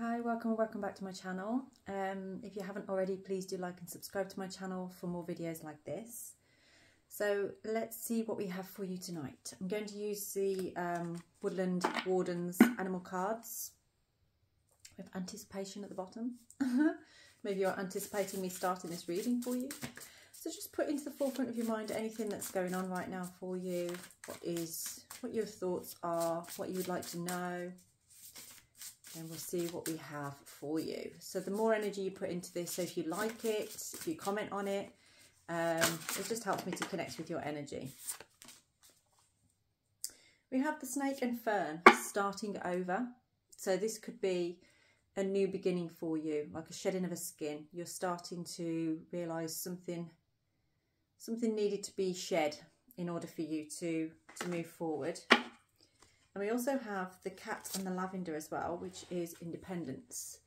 Hi, welcome welcome back to my channel. Um, if you haven't already, please do like and subscribe to my channel for more videos like this. So let's see what we have for you tonight. I'm going to use the um, Woodland Wardens animal cards with anticipation at the bottom. Maybe you're anticipating me starting this reading for you. So just put into the forefront of your mind anything that's going on right now for you. What is, what your thoughts are, what you would like to know. And we'll see what we have for you. So the more energy you put into this, so if you like it, if you comment on it, um, it just helps me to connect with your energy. We have the snake and fern starting over. So this could be a new beginning for you, like a shedding of a skin. You're starting to realise something something needed to be shed in order for you to, to move forward. And we also have the cat and the lavender as well, which is independence.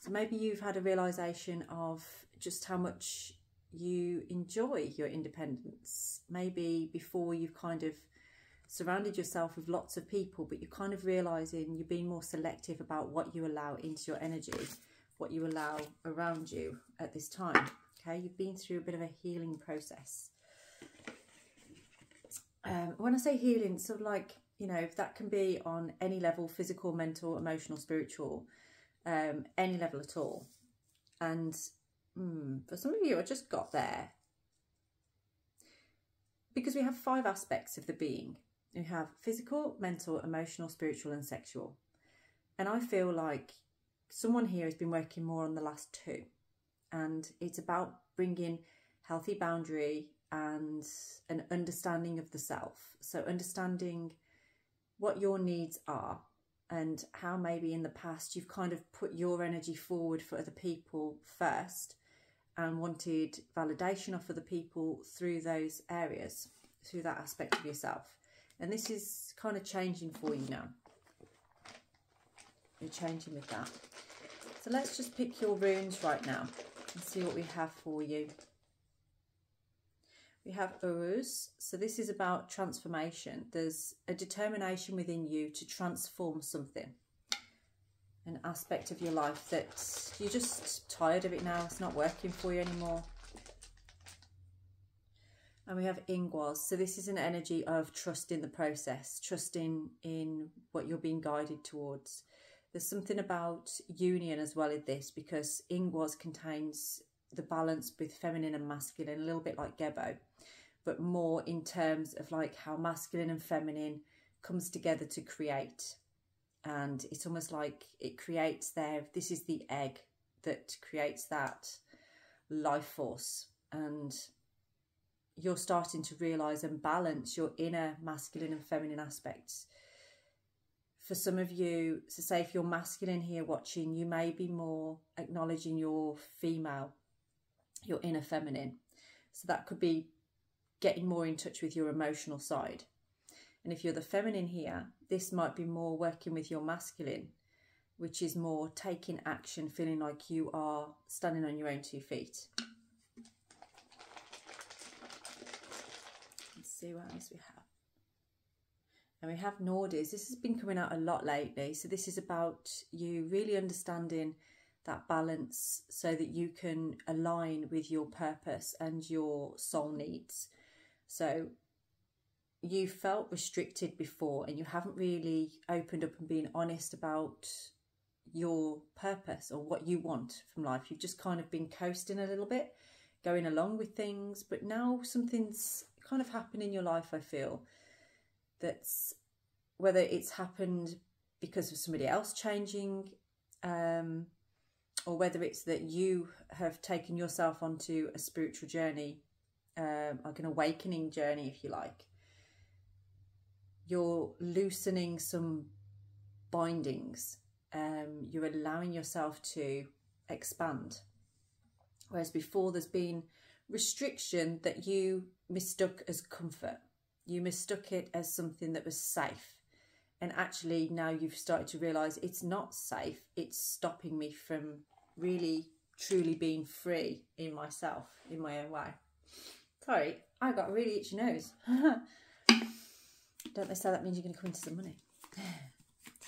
So maybe you've had a realisation of just how much you enjoy your independence. Maybe before you've kind of surrounded yourself with lots of people, but you're kind of realizing you're being more selective about what you allow into your energy, what you allow around you at this time. Okay, you've been through a bit of a healing process. Um, when I say healing, sort of like, you know, that can be on any level physical, mental, emotional, spiritual, um, any level at all. And Hmm, for some of you, I just got there. Because we have five aspects of the being. We have physical, mental, emotional, spiritual, and sexual. And I feel like someone here has been working more on the last two. And it's about bringing healthy boundary and an understanding of the self. So, understanding what your needs are and how maybe in the past you've kind of put your energy forward for other people first and wanted validation of other people through those areas, through that aspect of yourself. And this is kind of changing for you now. You're changing with that. So let's just pick your runes right now and see what we have for you. We have Uruz. So this is about transformation. There's a determination within you to transform something an aspect of your life that you're just tired of it now. It's not working for you anymore. And we have Ingwaz. So this is an energy of trusting the process, trusting in what you're being guided towards. There's something about union as well in this because Ingwaz contains the balance with feminine and masculine, a little bit like Gebo, but more in terms of like how masculine and feminine comes together to create. And it's almost like it creates there this is the egg that creates that life force. And you're starting to realize and balance your inner masculine and feminine aspects. For some of you so say if you're masculine here watching you may be more acknowledging your female your inner feminine so that could be getting more in touch with your emotional side and if you're the feminine here, this might be more working with your masculine, which is more taking action, feeling like you are standing on your own two feet. Let's see what else we have. And we have Nauthiz. This has been coming out a lot lately. So this is about you really understanding that balance so that you can align with your purpose and your soul needs. So you felt restricted before and you haven't really opened up and been honest about your purpose or what you want from life. You've just kind of been coasting a little bit, going along with things, but now something's kind of happened in your life, I feel. That's whether it's happened because of somebody else changing, um, or whether it's that you have taken yourself onto a spiritual journey, um, like an awakening journey, if you like you're loosening some bindings. Um, you're allowing yourself to expand. Whereas before there's been restriction that you mistook as comfort. You mistook it as something that was safe. And actually now you've started to realise it's not safe. It's stopping me from really truly being free in myself, in my own way. Sorry, I got a really itchy nose. Don't they say that means you're going to come into some money?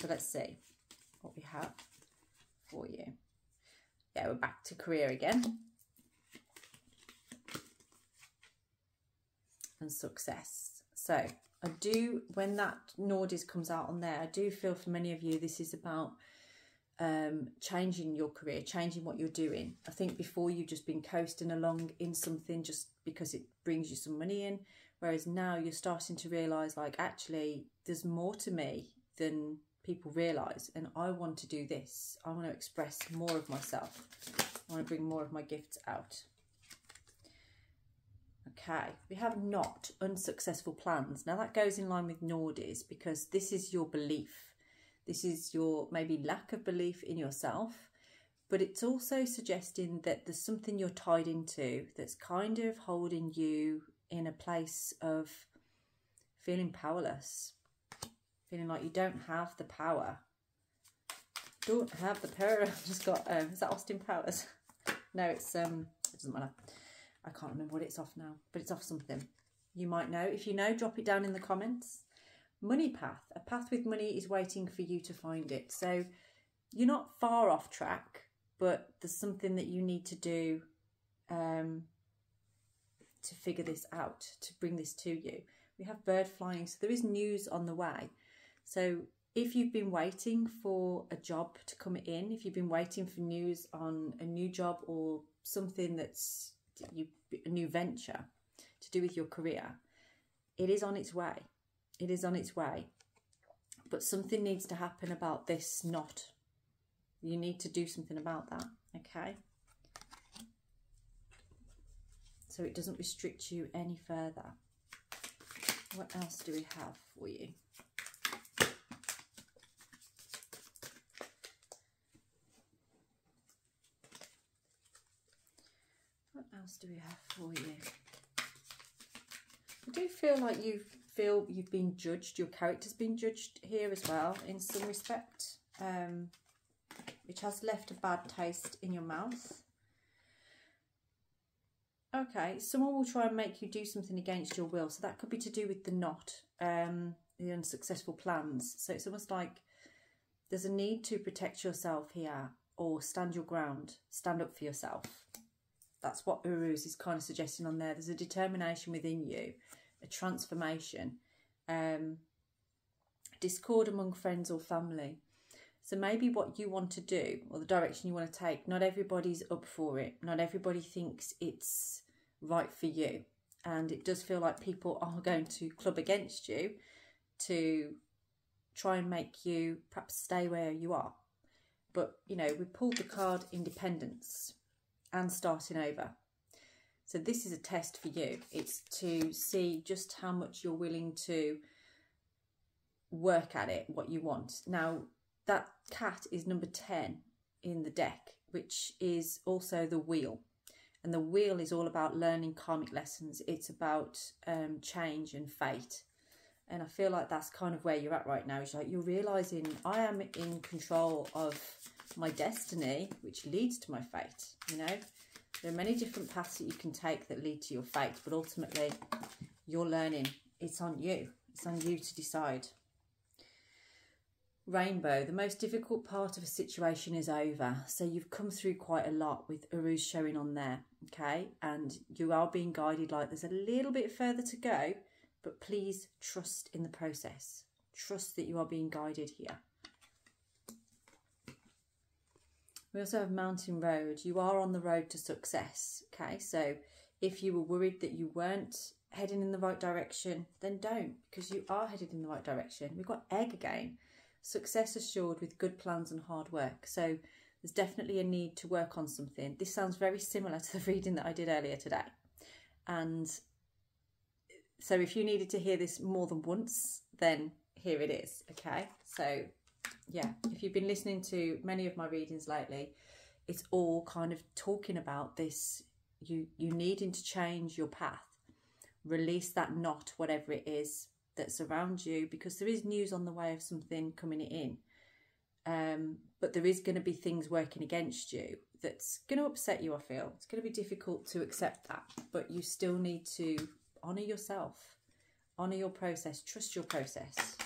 So let's see what we have for you? Yeah, we're back to career again. And success. So I do, when that Nauthiz comes out on there, I do feel for many of you, this is about um, changing your career, changing what you're doing. I think before you've just been coasting along in something just because it brings you some money in, whereas now you're starting to realise like actually there's more to me than people realise, and I want to do this. I want to express more of myself. I want to bring more of my gifts out. Okay, we have not unsuccessful plans. Now that goes in line with Nauthiz because this is your belief this is your maybe lack of belief in yourself, but it's also suggesting that there's something you're tied into that's kind of holding you in a place of feeling powerless, feeling like you don't have the power. Don't have the power. I've just got, um, is that Austin Powers? no, it's, um, it doesn't matter. I can't remember what it's off now, but it's off something. You might know. If you know, drop it down in the comments money path. A path with money is waiting for you to find it. So you're not far off track, but there's something that you need to do um, to figure this out, to bring this to you. We have bird flying, so there is news on the way. So if you've been waiting for a job to come in, if you've been waiting for news on a new job or something that's you, a new venture to do with your career, it is on its way it is on its way. But something needs to happen about this knot. You need to do something about that, okay? So it doesn't restrict you any further. What else do we have for you? What else do we have for you? I do feel like you've feel you've been judged, your character's been judged here as well in some respect, um, which has left a bad taste in your mouth. Okay, someone will try and make you do something against your will. So that could be to do with the knot, um, the unsuccessful plans. So it's almost like there's a need to protect yourself here or stand your ground, stand up for yourself. That's what Uruz is kind of suggesting on there. There's a determination within you a transformation, um, discord among friends or family. So maybe what you want to do or the direction you want to take, not everybody's up for it. Not everybody thinks it's right for you. And it does feel like people are going to club against you to try and make you perhaps stay where you are. But, you know, we pulled the card independence and starting over. So this is a test for you. It's to see just how much you're willing to work at it, what you want. Now, that cat is number 10 in the deck, which is also the wheel. And the wheel is all about learning karmic lessons. It's about um, change and fate. And I feel like that's kind of where you're at right now. It's like you're realizing I am in control of my destiny, which leads to my fate, you know? There are many different paths that you can take that lead to your fate, but ultimately you're learning. It's on you. It's on you to decide. Rainbow, the most difficult part of a situation is over. So you've come through quite a lot with Uruz showing on there, okay? And you are being guided like there's a little bit further to go, but please trust in the process. Trust that you are being guided here. We also have Mountain Road. You are on the road to success. Okay, so if you were worried that you weren't heading in the right direction, then don't because you are headed in the right direction. We've got Egg again. Success assured with good plans and hard work. So there's definitely a need to work on something. This sounds very similar to the reading that I did earlier today. And so if you needed to hear this more than once, then here it is. Okay, so yeah, if you've been listening to many of my readings lately, it's all kind of talking about this you you needing to change your path. Release that knot whatever it is that's around you because there is news on the way of something coming in. Um, but there is going to be things working against you that's going to upset you i feel. It's going to be difficult to accept that but you still need to honor yourself. Honor your process. Trust your process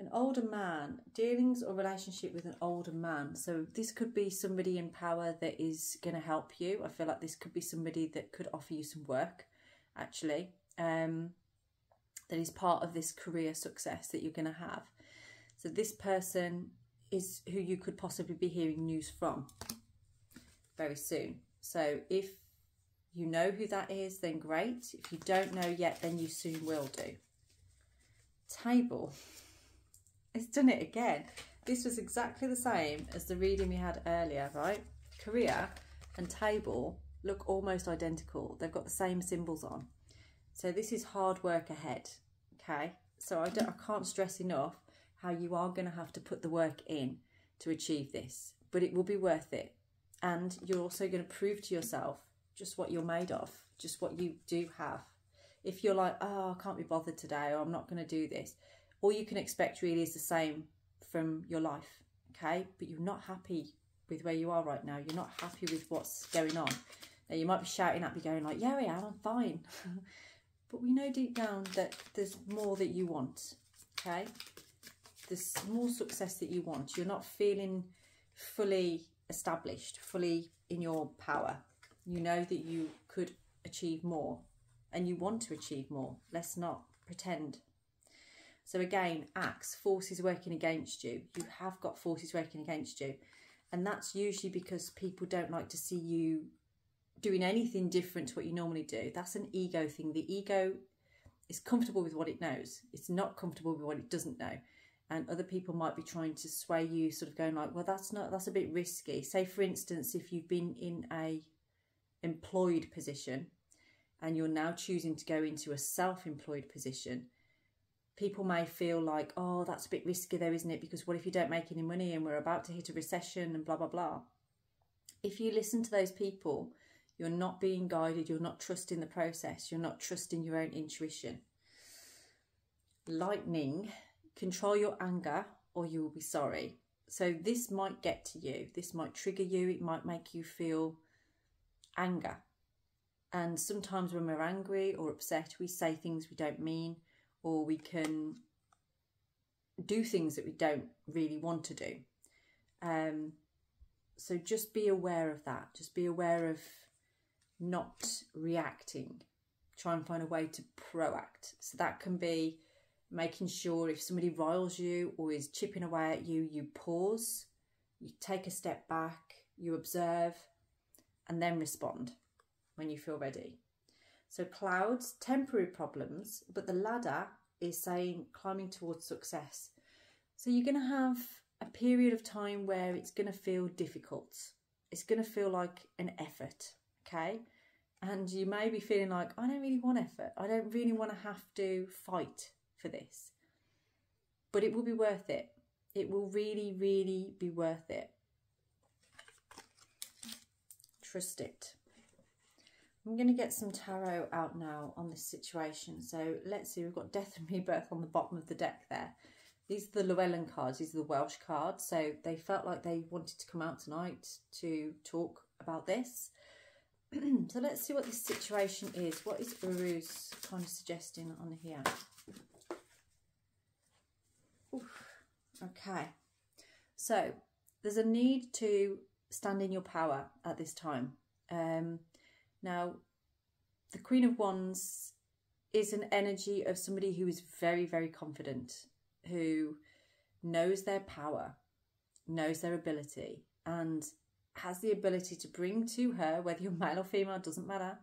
An older man, dealings or relationship with an older man. So this could be somebody in power that is going to help you. I feel like this could be somebody that could offer you some work, actually. Um, that is part of this career success that you're going to have. So this person is who you could possibly be hearing news from very soon. So if you know who that is, then great. If you don't know yet, then you soon will do. Table. It's done it again. This was exactly the same as the reading we had earlier, right? Career and table look almost identical. They've got the same symbols on. So this is hard work ahead, okay? So I, don't, I can't stress enough how you are going to have to put the work in to achieve this, but it will be worth it. And you're also going to prove to yourself just what you're made of, just what you do have. If you're like, oh, I can't be bothered today, or I'm not going to do this, all you can expect really is the same from your life, okay? But you're not happy with where you are right now. You're not happy with what's going on. Now, you might be shouting at me, going like, yeah, I am, I'm fine. but we know deep down that there's more that you want, okay? There's more success that you want. You're not feeling fully established, fully in your power. You know that you could achieve more and you want to achieve more. Let's not pretend. So again, acts, forces working against you. You have got forces working against you. And that's usually because people don't like to see you doing anything different to what you normally do. That's an ego thing. The ego is comfortable with what it knows. It's not comfortable with what it doesn't know. And other people might be trying to sway you, sort of going like, well, that's not, that's a bit risky. Say, for instance, if you've been in a employed position and you're now choosing to go into a self-employed position, people may feel like, oh, that's a bit risky though, isn't it? Because what if you don't make any money and we're about to hit a recession and blah, blah, blah. If you listen to those people, you're not being guided, you're not trusting the process, you're not trusting your own intuition. Lightning, control your anger or you will be sorry. So this might get to you, this might trigger you, it might make you feel anger. And sometimes when we're angry or upset, we say things we don't mean, or we can do things that we don't really want to do. Um, so just be aware of that. Just be aware of not reacting. Try and find a way to proact. So that can be making sure if somebody riles you or is chipping away at you, you pause, you take a step back, you observe, and then respond when you feel ready. So clouds, temporary problems, but the ladder is saying climbing towards success. So you're going to have a period of time where it's going to feel difficult. It's going to feel like an effort, okay? And you may be feeling like, I don't really want effort. I don't really want to have to fight for this. But it will be worth it. It will really, really be worth it. Trust it. I'm going to get some tarot out now on this situation. So let's see, we've got Death and Rebirth on the bottom of the deck there. These are the Llewellyn cards, these are the Welsh cards. So they felt like they wanted to come out tonight to talk about this. so let's see what this situation is. What is Uruz kind of suggesting on here? Oof. Okay. So there's a need to stand in your power at this time. Um, now, the Queen of Wands is an energy of somebody who is very, very confident, who knows their power, knows their ability, and has the ability to bring to her, whether you're male or female, doesn't matter,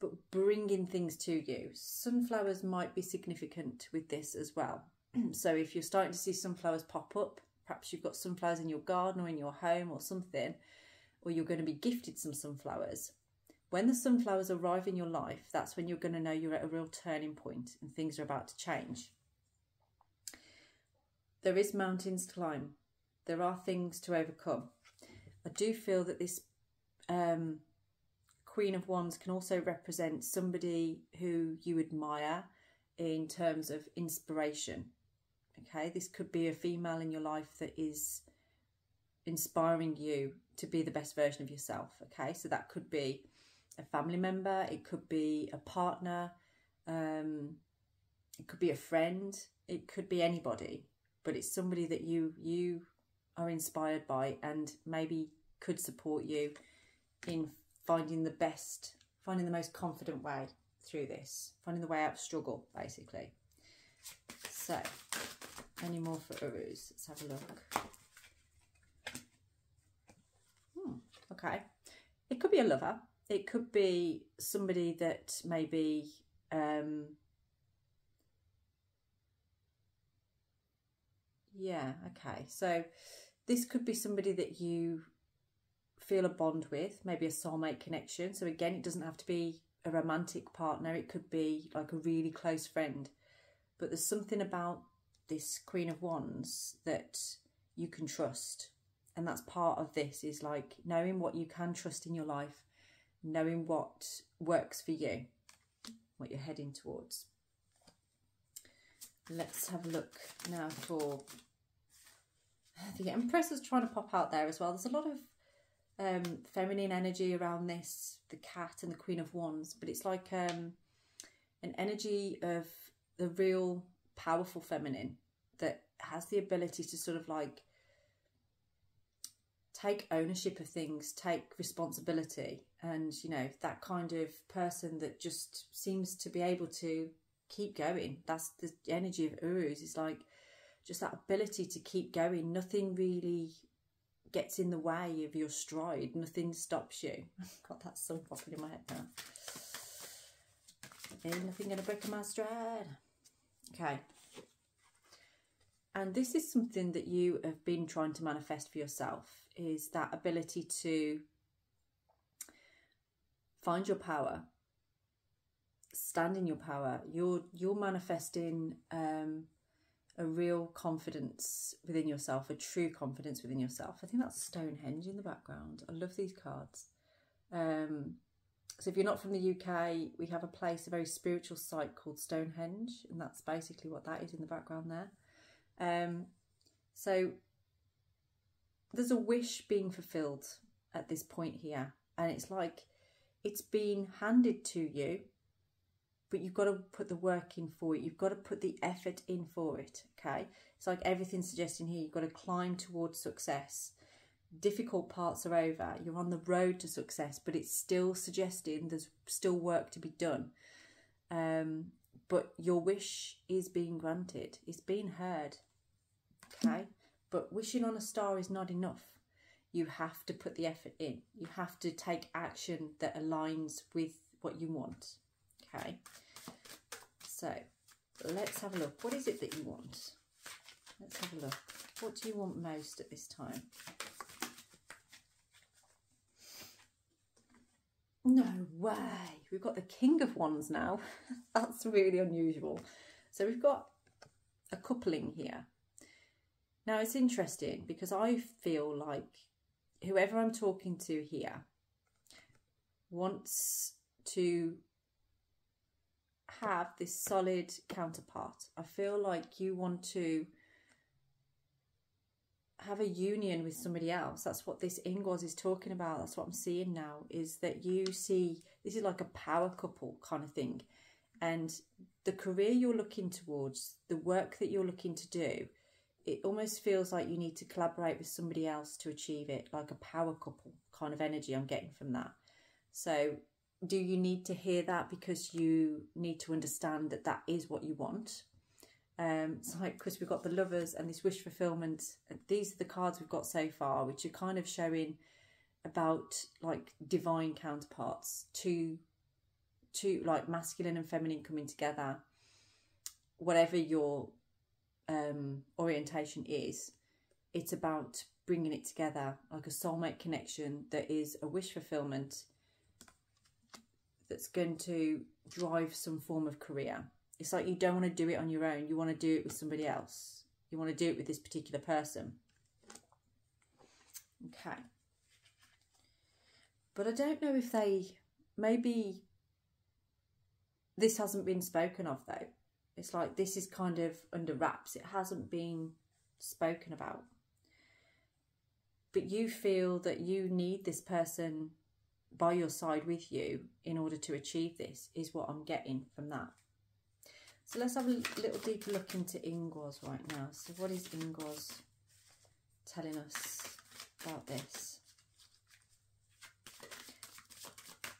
but bringing things to you. Sunflowers might be significant with this as well. so if you're starting to see sunflowers pop up, perhaps you've got sunflowers in your garden or in your home or something, or you're going to be gifted some sunflowers. When the sunflowers arrive in your life, that's when you're going to know you're at a real turning point and things are about to change. There is mountains to climb. There are things to overcome. I do feel that this um, Queen of Wands can also represent somebody who you admire in terms of inspiration. Okay, this could be a female in your life that is inspiring you to be the best version of yourself. Okay, so that could be a family member, it could be a partner, um, it could be a friend, it could be anybody, but it's somebody that you you are inspired by and maybe could support you in finding the best, finding the most confident way through this, finding the way out of struggle, basically. So, any more for Uruz? Let's have a look. Hmm, okay. It could be a lover. It could be somebody that maybe um, yeah, okay. So this could be somebody that you feel a bond with, maybe a soulmate connection. So again, it doesn't have to be a romantic partner. It could be like a really close friend. But there's something about this Queen of Wands that you can trust. And that's part of this is like knowing what you can trust in your life, knowing what works for you, what you're heading towards. Let's have a look now for the Empress is trying to pop out there as well. There's a lot of um, feminine energy around this, the cat and the Queen of Wands, but it's like um, an energy of the real powerful feminine that has the ability to sort of like take ownership of things, take responsibility, and you know, that kind of person that just seems to be able to keep going. That's the energy of Uruz, is like just that ability to keep going. Nothing really gets in the way of your stride. Nothing stops you. God, that song popping in my head now. Ain't nothing gonna break my stride. Okay. And this is something that you have been trying to manifest for yourself is that ability to find your power, stand in your power. You're you're manifesting um a real confidence within yourself, a true confidence within yourself. I think that's Stonehenge in the background. I love these cards. Um, so if you're not from the UK, we have a place, a very spiritual site called Stonehenge, and that's basically what that is in the background there. Um, so there's a wish being fulfilled at this point here, and it's like it's been handed to you but you've got to put the work in for it. You've got to put the effort in for it. Okay. It's like everything suggesting here, you've got to climb towards success. Difficult parts are over. You're on the road to success, but it's still suggesting there's still work to be done. Um, but your wish is being granted, it's being heard. Okay. But wishing on a star is not enough. You have to put the effort in. You have to take action that aligns with what you want. Okay, so let's have a look. What is it that you want? Let's have a look. What do you want most at this time? No way. We've got the King of Wands now. That's really unusual. So we've got a coupling here. Now it's interesting because I feel like whoever I'm talking to here wants to have this solid counterpart. I feel like you want to have a union with somebody else. That's what this Ingwaz is talking about. That's what I'm seeing now is that you see this is like a power couple kind of thing. And the career you're looking towards, the work that you're looking to do, it almost feels like you need to collaborate with somebody else to achieve it, like a power couple kind of energy I'm getting from that. So do you need to hear that because you need to understand that that is what you want? Um, it's like because we've got the lovers and this wish fulfillment. These are the cards we've got so far, which are kind of showing about like divine counterparts, two, two like masculine and feminine coming together. Whatever your um, orientation is, it's about bringing it together like a soulmate connection that is a wish fulfillment that's going to drive some form of career. It's like you don't want to do it on your own. You want to do it with somebody else. You want to do it with this particular person. Okay. But I don't know if they, maybe this hasn't been spoken of though. It's like this is kind of under wraps. It hasn't been spoken about. But you feel that you need this person by your side with you in order to achieve this is what I'm getting from that. So let's have a little deeper look into Ingwaz right now. So what is Ingwaz telling us about this?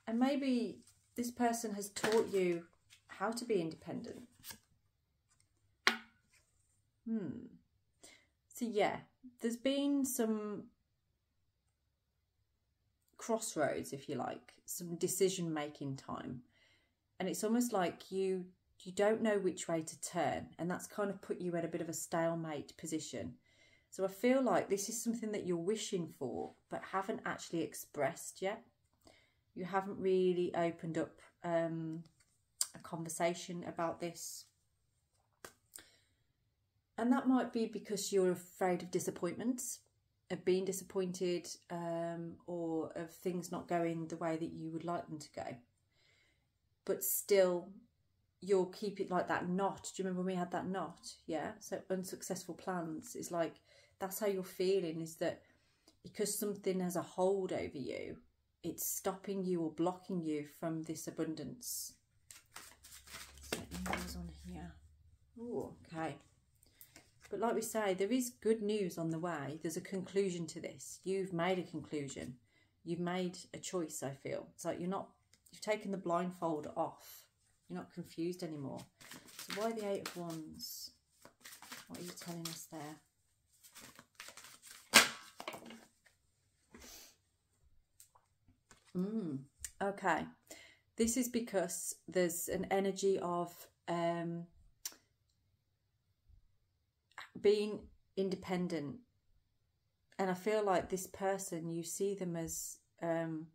And maybe this person has taught you how to be independent. Hmm. So yeah, there's been some crossroads, if you like, some decision making time. And it's almost like you you don't know which way to turn, and that's kind of put you at a bit of a stalemate position. So I feel like this is something that you're wishing for, but haven't actually expressed yet. You haven't really opened up um, a conversation about this. And that might be because you're afraid of disappointments of being disappointed um, or of things not going the way that you would like them to go. But still, you'll keep it like that knot. Do you remember when we had that knot? Yeah. So unsuccessful plans is like that's how you're feeling is that because something has a hold over you, it's stopping you or blocking you from this abundance. So on here. Oh, okay. But like we say, there is good news on the way. There's a conclusion to this. You've made a conclusion. You've made a choice, I feel. It's like you're not, you've taken the blindfold off. You're not confused anymore. So why the Eight of Wands? What are you telling us there? Mm, okay. This is because there's an energy of um, being independent. And i feel like this person you see them as um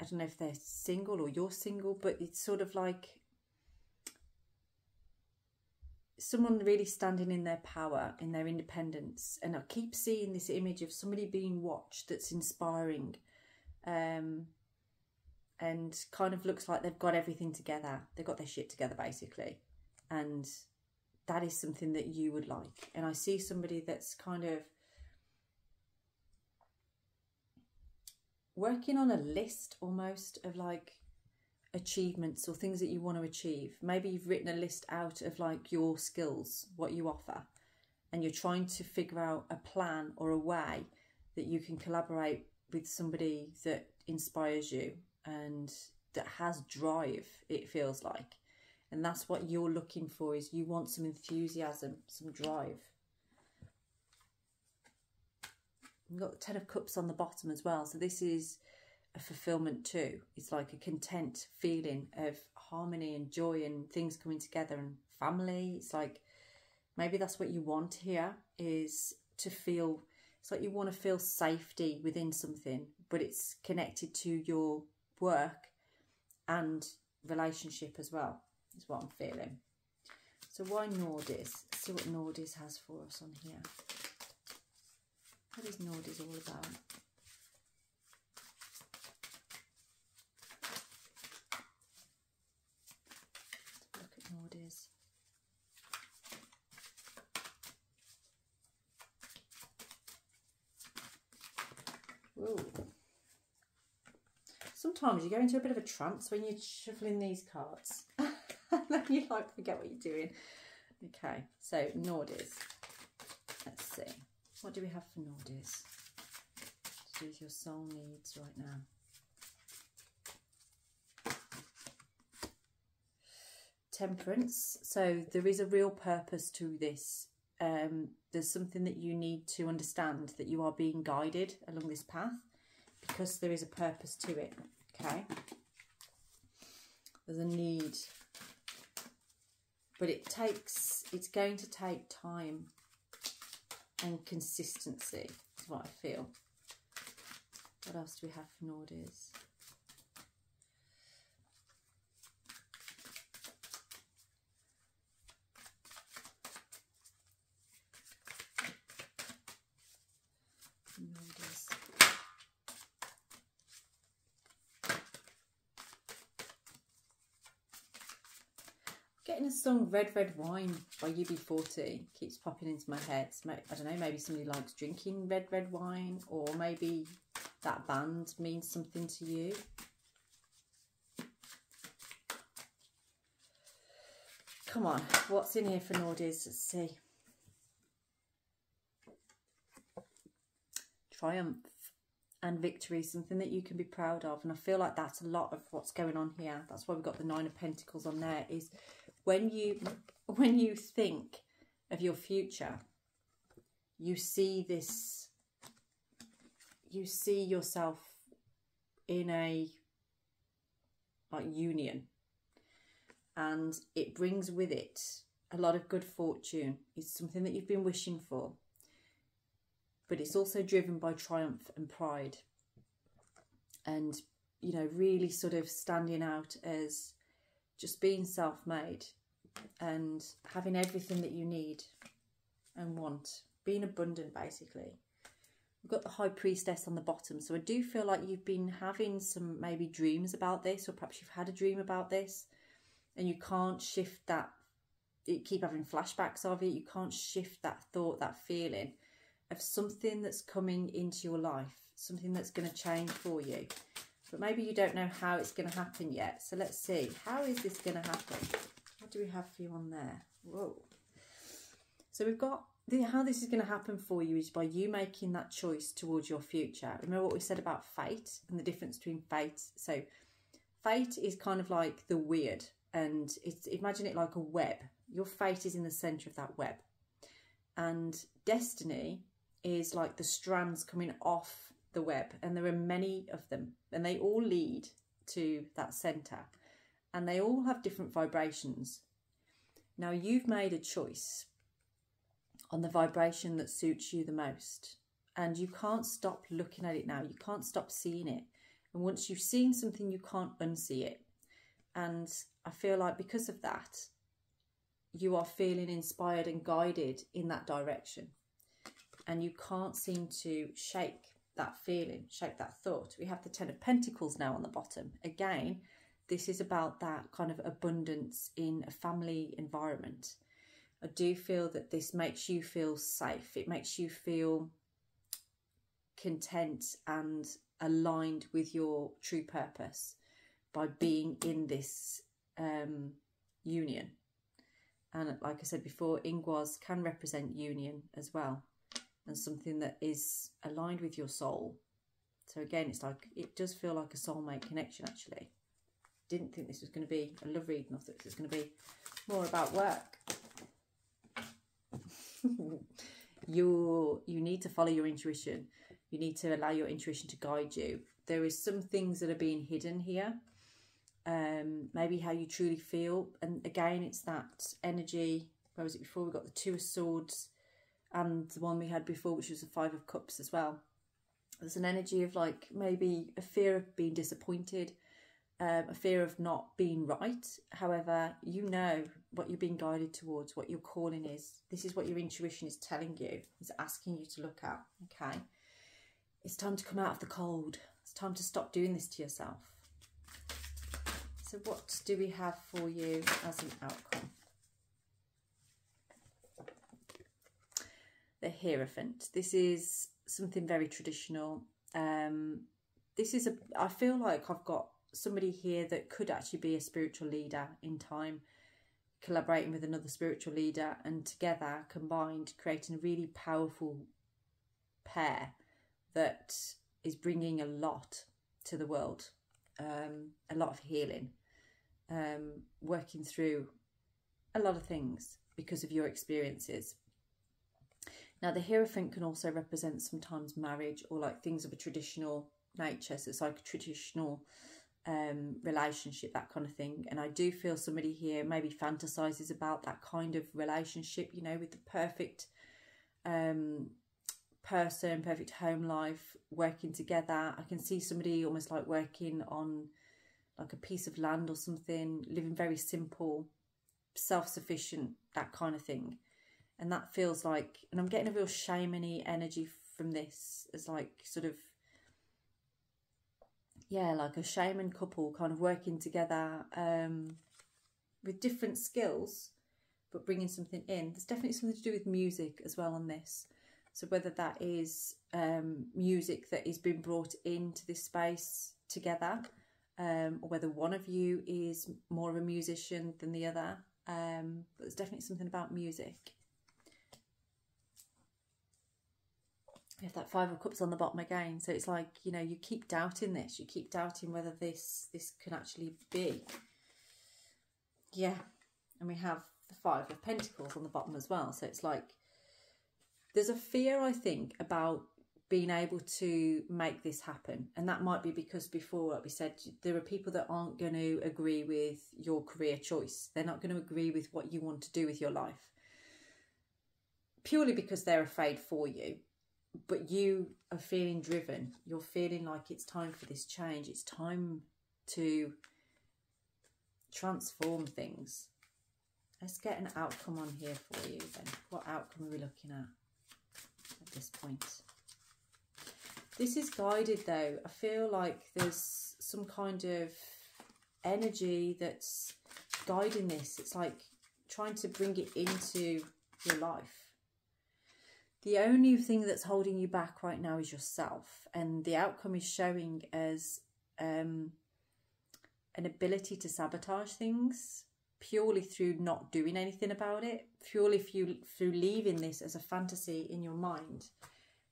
i don't know if they're single or you're single but it's sort of like someone really standing in their power in their independence. And i keep seeing this image of somebody being watched that's inspiring um and kind of looks like they've got everything together. They've got their shit together basically. And that is something that you would like. And I see somebody that's kind of working on a list almost of like achievements or things that you want to achieve. Maybe you've written a list out of like your skills, what you offer, and you're trying to figure out a plan or a way that you can collaborate with somebody that inspires you and that has drive, it feels like and that's what you're looking for is you want some enthusiasm some drive. You've got the ten of cups on the bottom as well so this is a fulfillment too. It's like a content feeling of harmony and joy and things coming together and family. It's like maybe that's what you want here is to feel it's like you want to feel safety within something but it's connected to your work and relationship as well is what I'm feeling. So why Nauthiz? Let's see what Nauthiz has for us on here. What is Nauthiz all about? look at Nauthiz. Sometimes you go into a bit of a trance when you're shuffling these cards. then you like forget what you're doing. Okay, so Nauthiz. Let's see. What do we have for Nauthiz? To do with your soul needs right now. Temperance. So there is a real purpose to this. Um, there's something that you need to understand that you are being guided along this path because there is a purpose to it. Okay. There's a need. But it takes, it's going to take time and consistency is what I feel. What else do we have for Nauthiz? Getting a song Red Red Wine by UB40 keeps popping into my head. I don't know, maybe somebody likes drinking red red wine or maybe that band means something to you. Come on, what's in here for Nauthiz? Let's see. Triumph and victory, something that you can be proud of. And I feel like that's a lot of what's going on here. That's why we've got the Nine of Pentacles on there. Is when you when you think of your future, you see this. You see yourself in a like union, and it brings with it a lot of good fortune. It's something that you've been wishing for but it's also driven by triumph and pride and you know really sort of standing out as just being self-made and having everything that you need and want. Being abundant basically. We've got the high priestess on the bottom so i do feel like you've been having some maybe dreams about this or perhaps you've had a dream about this and you can't shift that you keep having flashbacks of it. You can't shift that thought that feeling of something that's coming into your life, something that's going to change for you. But maybe you don't know how it's going to happen yet. So let's see. How is this going to happen? What do we have for you on there? Whoa. So we've got the, how this is going to happen for you is by you making that choice towards your future. Remember what we said about fate and the difference between fate. So fate is kind of like the Wyrd and it's imagine it like a web. Your fate is in the center of that web. And destiny is like the strands coming off the web, and there are many of them, and they all lead to that center, and they all have different vibrations. Now, you've made a choice on the vibration that suits you the most, and you can't stop looking at it now, you can't stop seeing it. And once you've seen something, you can't unsee it. And I feel like because of that, you are feeling inspired and guided in that direction and you can't seem to shake that feeling, shake that thought. We have the Ten of Pentacles now on the bottom. Again, this is about that kind of abundance in a family environment. I do feel that this makes you feel safe. It makes you feel content and aligned with your true purpose by being in this um, union. And like I said before, Ingwaz can represent union as well and something that is aligned with your soul. So again, it's like it does feel like a soulmate connection. Actually, didn't think this was going to be a love reading. I thought this was going to be more about work. you you need to follow your intuition. You need to allow your intuition to guide you. There is some things that are being hidden here. Um, maybe how you truly feel, and again, it's that energy. Where was it before? We got the Two of Swords and the one we had before, which was the Five of Cups as well. There's an energy of like maybe a fear of being disappointed, um, a fear of not being right. However, you know what you're being guided towards, what your calling is. This is what your intuition is telling you, is asking you to look at. Okay. It's time to come out of the cold. It's time to stop doing this to yourself. So, what do we have for you as an outcome? The Hierophant. This is something very traditional. Um, this is a, I feel like I've got somebody here that could actually be a spiritual leader in time, collaborating with another spiritual leader and together combined creating a really powerful pair that is bringing a lot to the world, um, a lot of healing, um, working through a lot of things because of your experiences. Now, the Hierophant can also represent sometimes marriage or like things of a traditional nature. So it's like a traditional um, relationship, that kind of thing. And I do feel somebody here maybe fantasizes about that kind of relationship, you know, with the perfect um, person, perfect home life, working together. I can see somebody almost like working on like a piece of land or something, living very simple, self sufficient, that kind of thing and that feels like and i'm getting a real shamany energy from this as like sort of yeah like a shaman couple kind of working together um with different skills but bringing something in there's definitely something to do with music as well on this so whether that is um music that is being brought into this space together um or whether one of you is more of a musician than the other um, but there's definitely something about music. We have that five of cups on the bottom again, so it's like you know you keep doubting this, you keep doubting whether this this can actually be. Yeah, and we have the five of pentacles on the bottom as well, so it's like there's a fear I think about being able to make this happen. And that might be because before, like we said, there are people that aren't going to agree with your career choice. They're not going to agree with what you want to do with your life. Purely because they're afraid for you. But you are feeling driven. You're feeling like it's time for this change. It's time to transform things. Let's get an outcome on here for you then. What outcome are we looking at at this point? This is guided though. I feel like there's some kind of energy that's guiding this. It's like trying to bring it into your life. The only thing that's holding you back right now is yourself, and the outcome is showing as um, an ability to sabotage things purely through not doing anything about it, purely through, through leaving this as a fantasy in your mind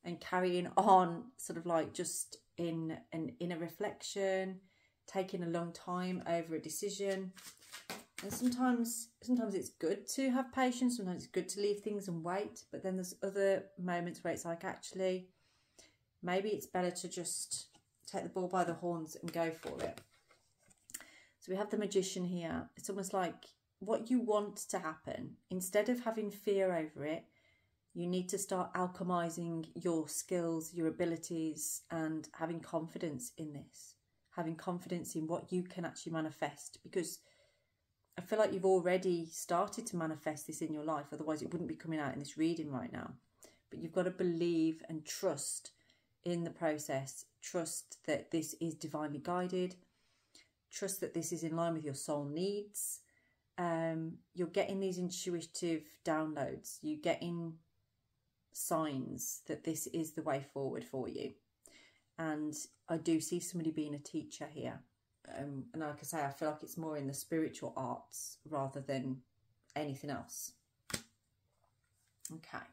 and carrying on sort of like just in an inner reflection taking a long time over a decision and sometimes sometimes it's good to have patience sometimes it's good to leave things and wait but then there's other moments where it's like actually maybe it's better to just take the ball by the horns and go for it so we have the magician here it's almost like what you want to happen instead of having fear over it you need to start alchemizing your skills, your abilities, and having confidence in this, having confidence in what you can actually manifest. Because I feel like you've already started to manifest this in your life, otherwise, it wouldn't be coming out in this reading right now. But you've got to believe and trust in the process, trust that this is divinely guided, trust that this is in line with your soul needs. Um, you're getting these intuitive downloads, you're getting signs that this is the way forward for you. And I do see somebody being a teacher here. Um, and like I say, I feel like it's more in the spiritual arts rather than anything else. Okay.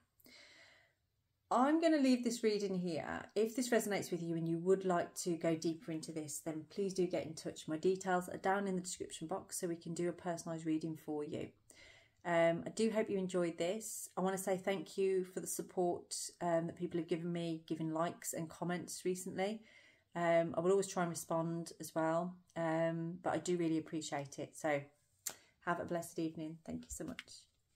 I'm going to leave this reading here. If this resonates with you and you would like to go deeper into this, then please do get in touch. My details are down in the description box so we can do a personalised reading for you. Um, I do hope you enjoyed this. I want to say thank you for the support um, that people have given me, giving likes and comments recently. Um, I will always try and respond as well, um, but I do really appreciate it. So have a blessed evening. Thank you so much.